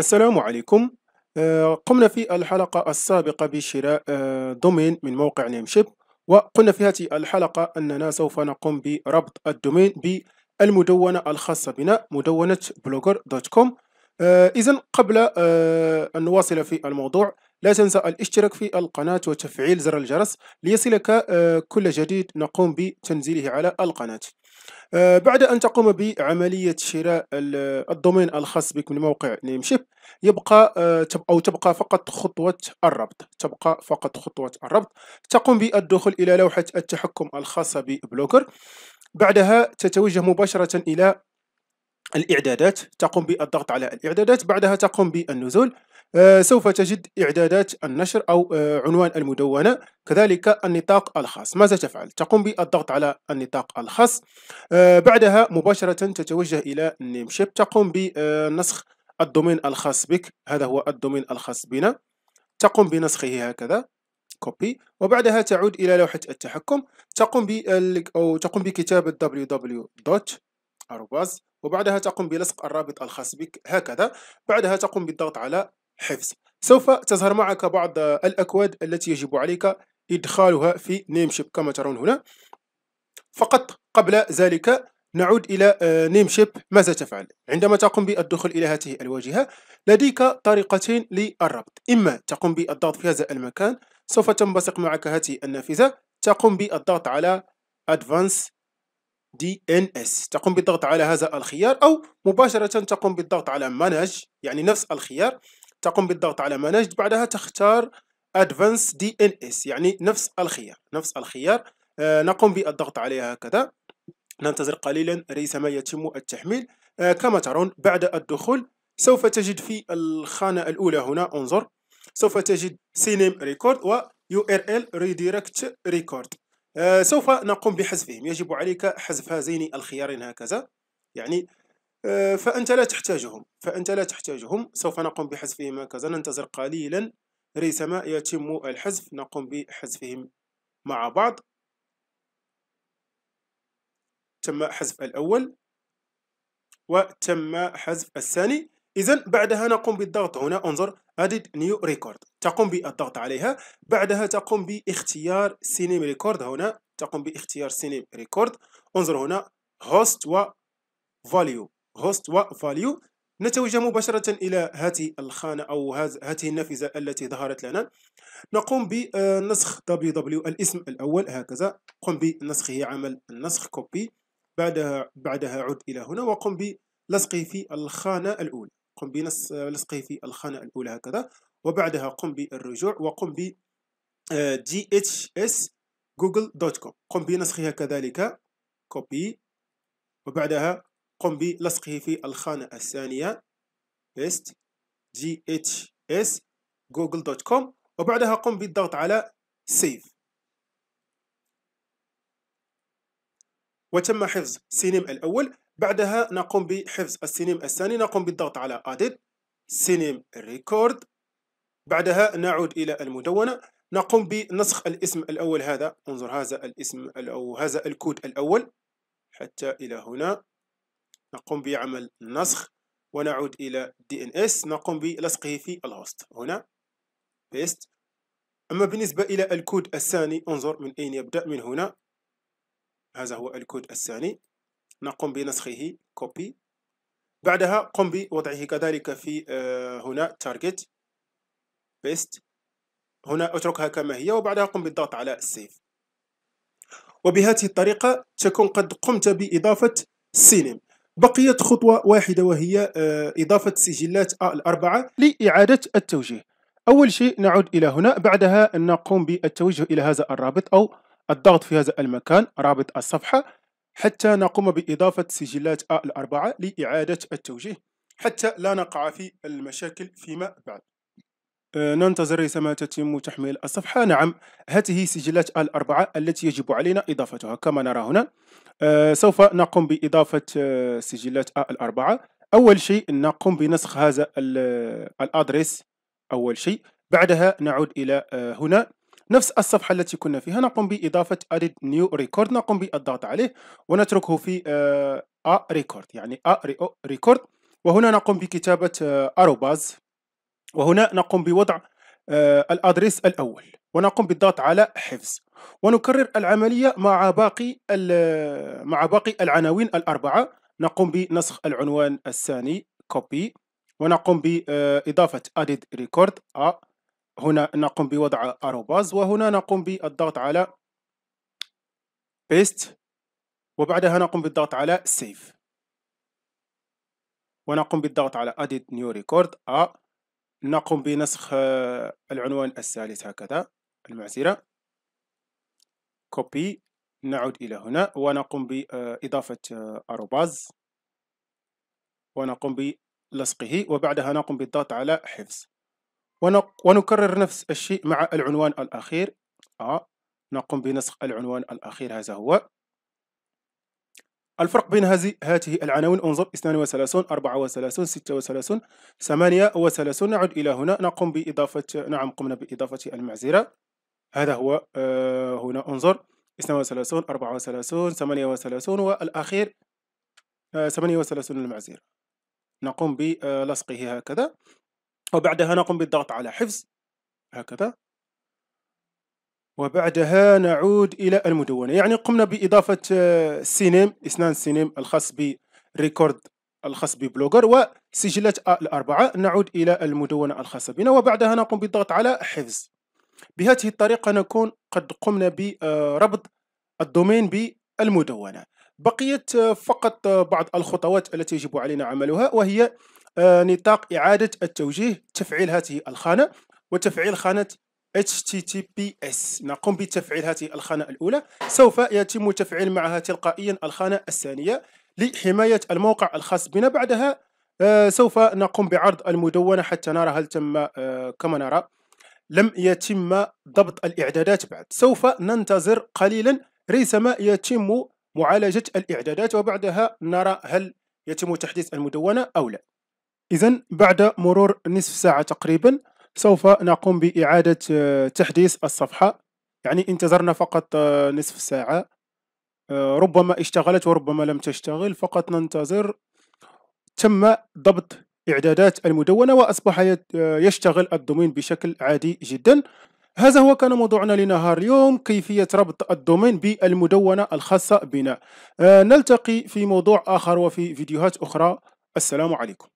السلام عليكم. آه، قمنا في الحلقة السابقة بشراء آه، دومين من موقع Namecheap وقلنا في هذه الحلقة أننا سوف نقوم بربط الدومين بالمدونة الخاصة بنا مدونة Blogger dot com إذا قبل آه، أن نواصل في الموضوع لا تنسى الاشتراك في القناة وتفعيل زر الجرس ليصلك كل جديد نقوم بتنزيله على القناة. بعد أن تقوم بعملية شراء الدومين الخاص بك من موقع Namecheap يبقى آه، أو تبقى فقط خطوة الربط. تبقى فقط خطوة الربط. تقوم بالدخول إلى لوحة التحكم الخاصة ب Blogger بعدها تتوجه مباشرة إلى الإعدادات. تقوم بالضغط على الإعدادات. بعدها تقوم بالنزول. آه، سوف تجد إعدادات النشر أو آه، عنوان المدونة. كذلك النطاق الخاص. ماذا تفعل؟ تقوم بالضغط على النطاق الخاص. آه، بعدها مباشرة تتوجه إلى Namecheap. تقوم بنسخ الدومين الخاص بك. هذا هو الدومين الخاص بنا. تقوم بنسخه هكذا. copy وبعدها تعود إلى لوحة التحكم. تقوم أو تقوم بكتابة www. وبعدها تقوم بلصق الرابط الخاص بك هكذا. بعدها تقوم بالضغط على حفظ. سوف تظهر معك بعض الأكواد التي يجب عليك إدخالها في Namecheap. كما ترون هنا فقط قبل ذلك نعود إلى Namecheap. ماذا تفعل؟ عندما تقوم بالدخول إلى هذه الواجهة لديك طريقتين للربط. إما تقوم بالضغط في هذا المكان سوف تنبثق معك هذه النافذة. تقوم بالضغط على Advanced DNS تقوم بالضغط على هذا الخيار أو مباشرة تقوم بالضغط على manage يعني نفس الخيار. تقوم بالضغط على manage بعدها تختار Advanced DNS يعني نفس الخيار نفس الخيار. آه نقوم بالضغط عليها هكذا. ننتظر قليلا ريثما يتم التحميل. آه كما ترون بعد الدخول سوف تجد في الخانة الأولى هنا انظر سوف تجد CNAME record و URL redirect record آه سوف نقوم بحذفهم. يجب عليك حذف هذين الخيارين هكذا. يعني فأنت لا تحتاجهم فأنت لا تحتاجهم. سوف نقوم بحذفهم هكذا. ننتظر قليلا. ريثما يتم الحذف. نقوم بحذفهم مع بعض. تم حذف الأول وتم حذف الثاني. إذا بعدها نقوم بالضغط هنا. انظر add new record. تقوم بالضغط عليها. بعدها تقوم باختيار CNAME record هنا. تقوم باختيار CNAME record انظر هنا host و value host و value نتوجه مباشرة إلى هذه الخانة أو هذه النافذة التي ظهرت لنا. نقوم بنسخ www الاسم الأول هكذا. قم بنسخه عمل النسخ كوبي بعدها بعدها عد إلى هنا وقم بلصقه في الخانة الأولى. قم بلصقه في الخانة الأولى هكذا. وبعدها قم بالرجوع وقم ب ghs dot com قم بنسخها كذلك copy وبعدها قم بلصقه في الخانة الثانية. Google dot com وبعدها قم بالضغط على save وتم حفظ CNAME الأول. بعدها نقوم بحفظ ال CNAME الثاني. نقوم بالضغط على Add CNAME record بعدها نعود إلى المدونة. نقوم بنسخ الاسم الأول. هذا انظر هذا الاسم أو هذا الكود الأول. حتى إلى هنا. نقوم بعمل نسخ ونعود إلى DNS نقوم بلصقه في ال host. هنا paste أما بالنسبة إلى الكود الثاني انظر من أين يبدأ من هنا. هذا هو الكود الثاني. نقوم بنسخه copy بعدها قم بوضعه كذلك في آه، هنا target paste هنا اتركها كما هي وبعدها قم بالضغط على ال save وبهذه الطريقة تكون قد قمت بإضافة CNAME. بقيت خطوة واحدة وهي آه، إضافة سجلات الأربعة لإعادة التوجيه. أول شيء نعود إلى هنا بعدها نقوم بالتوجه إلى هذا الرابط أو الضغط في هذا المكان رابط الصفحة حتى نقوم بإضافة سجلات الأربعة لإعادة التوجيه حتى لا نقع في المشاكل فيما بعد. ننتظر ريثما تتم تحميل الصفحة. نعم هذه سجلات الأربعة التي يجب علينا إضافتها. كما نرى هنا أه سوف نقوم بإضافة أه سجلات الأربعة. أول شيء نقوم بنسخ هذا الأدريس. أول شيء. بعدها نعود إلى هنا. نفس الصفحة التي كنا فيها نقوم بإضافة edit new record. نقوم بالضغط عليه ونتركه في a record يعني a record. وهنا نقوم بكتابة أروباز وهنا نقوم بوضع الأدريس الأول ونقوم بالضغط على حفظ. ونكرر العملية مع باقي مع باقي العناوين الأربعة. نقوم بنسخ العنوان الثاني copy. ونقوم بإضافة edit record A هنا نقوم بوضع أروباز وهنا نقوم بالضغط على paste. وبعدها نقوم بالضغط على save. ونقوم بالضغط على edit new record A نقوم بنسخ العنوان الثالث هكذا. المعزرة copy. نعود إلى هنا. ونقوم بإضافة أروباز ونقوم بلصقه. وبعدها نقوم بالضغط على حفظ. ونكرر نفس الشيء مع العنوان الأخير. آه. نقوم بنسخ العنوان الأخير. هذا هو. الفرق بين هذه هذه العناوين انظر 32 34 36 38 نعود إلى هنا. نقوم بإضافة نعم قمنا بإضافة المعزرة هذا هو آه هنا انظر. 32 34 38 والأخير آه 38 المعزرة نقوم بلصقه هكذا. وبعدها نقوم بالضغط على حفظ هكذا. وبعدها نعود إلى المدونة. يعني قمنا بإضافة سينيم إسنان سينيم الخاص بريكورد الخاص ببلوجر وسجلات الأربعة. نعود إلى المدونة الخاصة بنا وبعدها نقوم بالضغط على حفظ. بهذه الطريقة نكون قد قمنا بربط الدومين بالمدونة بقيت فقط بعض الخطوات التي يجب علينا عملها وهي نطاق إعادة التوجيه تفعيل هذه الخانة. وتفعيل خانة HTTPS نقوم بتفعيل هذه الخانة الأولى. سوف يتم تفعيل معها تلقائيا الخانة الثانية لحماية الموقع الخاص بنا. بعدها آه، سوف نقوم بعرض المدونة حتى نرى هل تم آه، كما نرى لم يتم ضبط الإعدادات بعد. سوف ننتظر قليلا. ريثما يتم معالجة الإعدادات وبعدها نرى هل يتم تحديث المدونة أو لا. إذا بعد مرور نصف ساعة تقريبا سوف نقوم بإعادة آه، تحديث الصفحة. يعني انتظرنا فقط آه، نصف ساعة. آه، ربما اشتغلت وربما لم تشتغل فقط ننتظر تم ضبط إعدادات المدونة وأصبح يشتغل الدومين بشكل عادي جدا. هذا هو كان موضوعنا لنهار اليوم كيفية ربط الدومين بالمدونة الخاصة بنا. نلتقي في موضوع آخر وفي فيديوهات أخرى. السلام عليكم.